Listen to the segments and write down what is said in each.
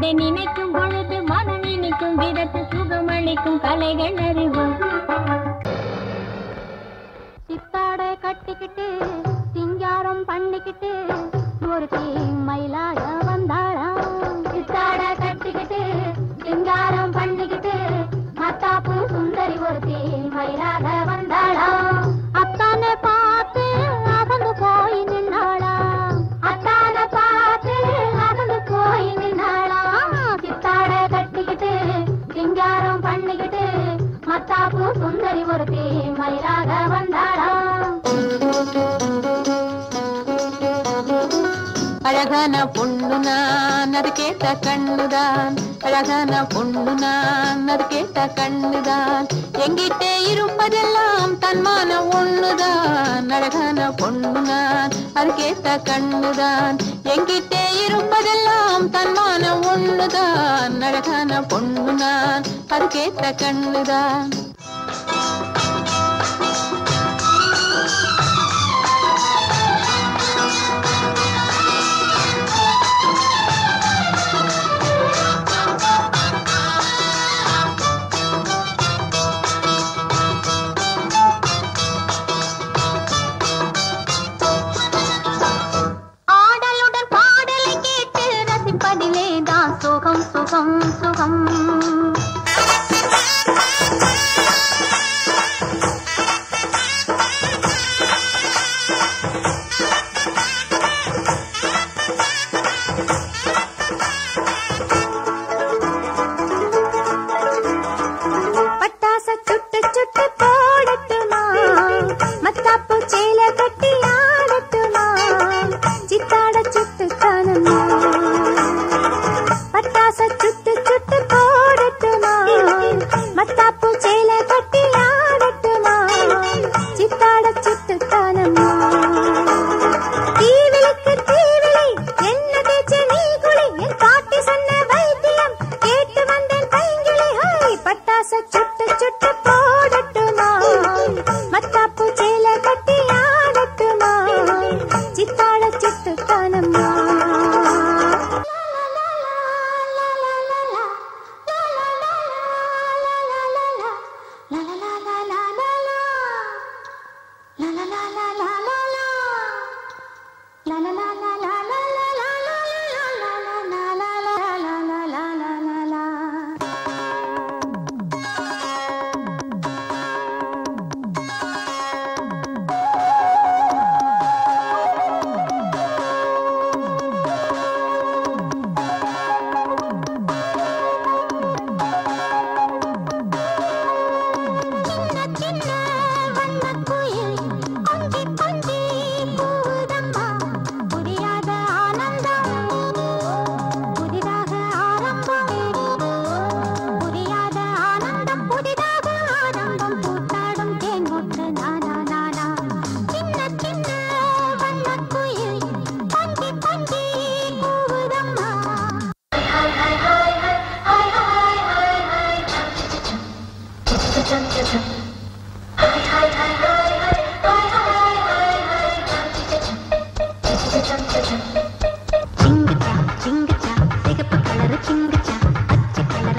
அதை நினைக்கும் பொழுது மனம் இனிக்கும் விதத்து சுகமளிக்கும் கலைகள் அறிவோம். சித்தாடை கட்டிக்கிட்டு சிங்காரம் பண்ணிக்கிட்டு ஒரு மயிலாக அழகான பொண்ணு நான் அது கேட்ட கண்ணுதான். அழகான பொண்ணு நான் அது கேட்ட கண்ணுதான். எங்கிட்டே இருப்பதெல்லாம் தன்மான ஒண்ணுதான். அழகான பொண்ணு நான் அது கேட்ட கண்ணுதான். எங்கிட்டே இருப்பதெல்லாம் தன்மான ஒண்ணுதான். அழகான பொண்ணு நான் அது கேட்ட கண்ணுதான். సుఖం సుఖం సుఖం. சுட்டு சுட்டு போடட்டுமா? மத்தாப்பு சேல கட்டி ஆடட்டுமா? சித்தாட சுட்டு தானம்மா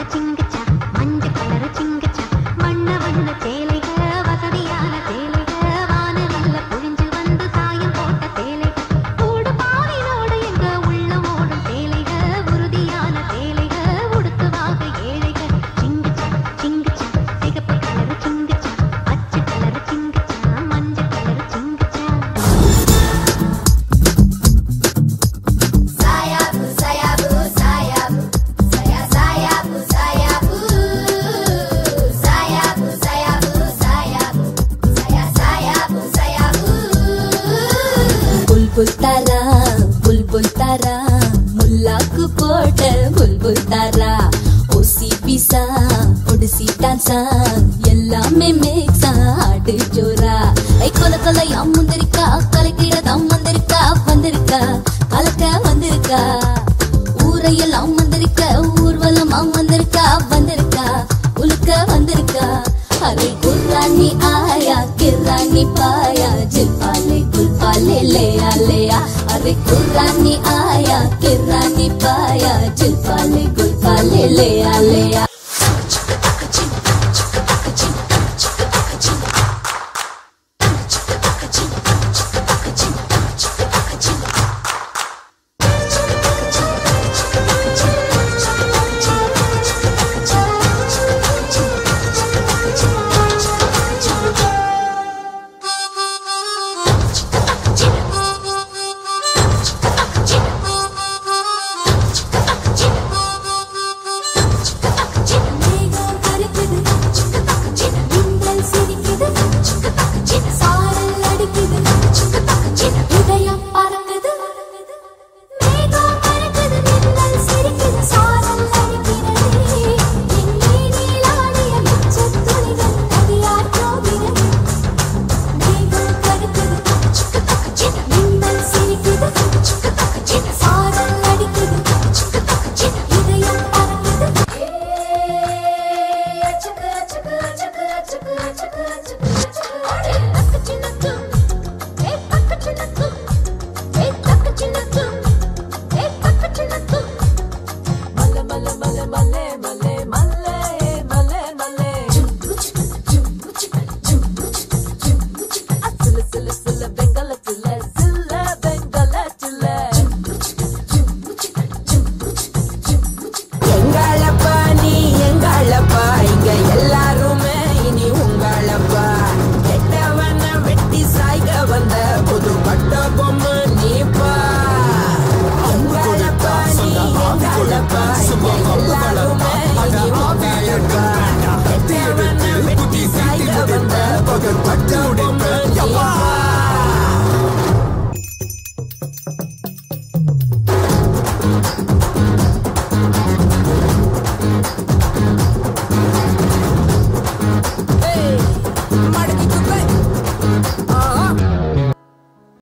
சிங்கச்சா மஞ்ச கலர சிங்கச்சா மண்ண வண்ண சேல டான்ஸா எல்லாமே மிக்ஸா ஆடு ஜோரா? ஐ கொல கொலையா? முந்திருக்கா? கலக்கிட தம் வந்திருக்கா? வந்திருக்கா? கலக்க வந்திருக்கா? ஊரையெல்லாம் வந்திருக்க? ஊர்வலமா வந்திருக்கா? வந்திருக்கா? உலுக்க வந்திருக்கா? அரே குர்ரானி ஆயா கிர்ரானி பாயா? ஜில்பாலே குல்பாலே லேயா லேயா? அரே குர்ரானி ஆயா கிர்ரானி பாயா? ஜில்பாலே குல்பாலே லேயா லேயா?